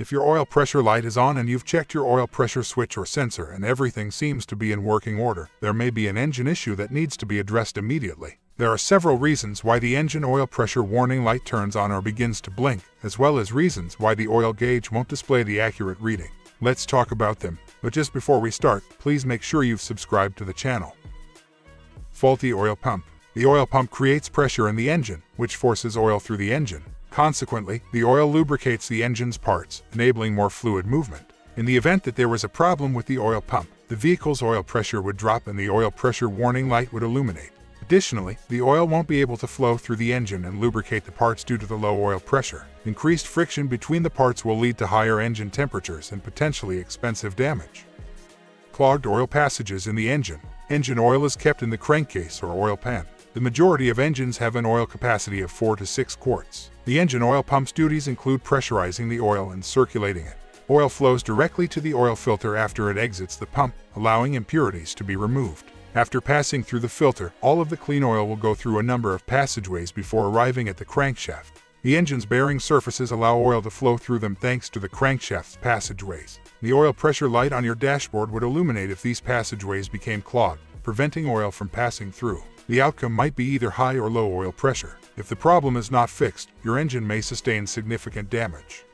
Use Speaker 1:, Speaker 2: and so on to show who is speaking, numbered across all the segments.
Speaker 1: If your oil pressure light is on and you've checked your oil pressure switch or sensor and everything seems to be in working order, there may be an engine issue that needs to be addressed immediately. There are several reasons why the engine oil pressure warning light turns on or begins to blink, as well as reasons why the oil gauge won't display the accurate reading. Let's talk about them, but just before we start, please make sure you've subscribed to the channel. Faulty oil pump. The oil pump creates pressure in the engine, which forces oil through the engine. Consequently, the oil lubricates the engine's parts, enabling more fluid movement. In the event that there was a problem with the oil pump, the vehicle's oil pressure would drop and the oil pressure warning light would illuminate. Additionally, the oil won't be able to flow through the engine and lubricate the parts due to the low oil pressure. Increased friction between the parts will lead to higher engine temperatures and potentially expensive damage. Clogged oil passages in the engine. Engine oil is kept in the crankcase or oil pan. The majority of engines have an oil capacity of 4 to 6 quarts. The engine oil pump's duties include pressurizing the oil and circulating it. Oil flows directly to the oil filter after it exits the pump, allowing impurities to be removed. After passing through the filter, all of the clean oil will go through a number of passageways before arriving at the crankshaft. The engine's bearing surfaces allow oil to flow through them thanks to the crankshaft's passageways. The oil pressure light on your dashboard would illuminate if these passageways became clogged, preventing oil from passing through. The outcome might be either high or low oil pressure. If the problem is not fixed, your engine may sustain significant damage.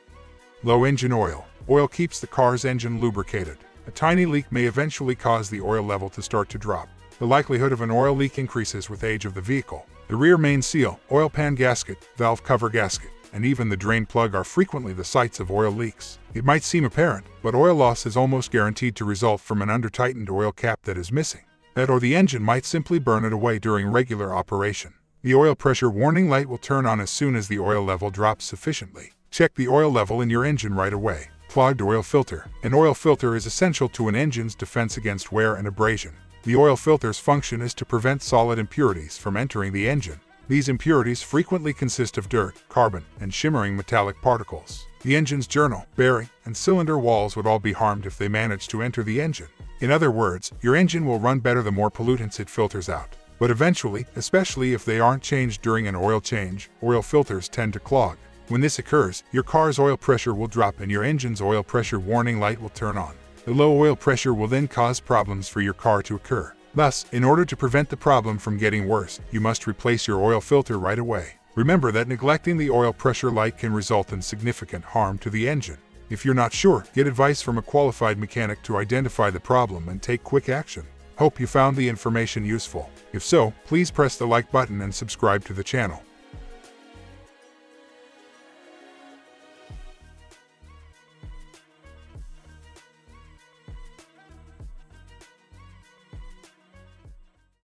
Speaker 1: Low engine oil. Oil keeps the car's engine lubricated. A tiny leak may eventually cause the oil level to start to drop. The likelihood of an oil leak increases with age of the vehicle. The rear main seal, oil pan gasket, valve cover gasket, and even the drain plug are frequently the sites of oil leaks. It might seem apparent, but oil loss is almost guaranteed to result from an under-tightened oil cap that is missing. Or the engine might simply burn it away during regular operation. The oil pressure warning light will turn on as soon as the oil level drops sufficiently. Check the oil level in your engine right away. Clogged oil filter. An oil filter is essential to an engine's defense against wear and abrasion. The oil filter's function is to prevent solid impurities from entering the engine. These impurities frequently consist of dirt, carbon, and shimmering metallic particles. The engine's journal, bearing, and cylinder walls would all be harmed if they managed to enter the engine. In other words, your engine will run better the more pollutants it filters out. But eventually, especially if they aren't changed during an oil change, oil filters tend to clog. When this occurs, your car's oil pressure will drop and your engine's oil pressure warning light will turn on. The low oil pressure will then cause problems for your car to occur. Thus, in order to prevent the problem from getting worse, you must replace your oil filter right away. Remember that neglecting the oil pressure light can result in significant harm to the engine. If you're not sure, get advice from a qualified mechanic to identify the problem and take quick action. Hope you found the information useful. If so, please press the like button and subscribe to the channel.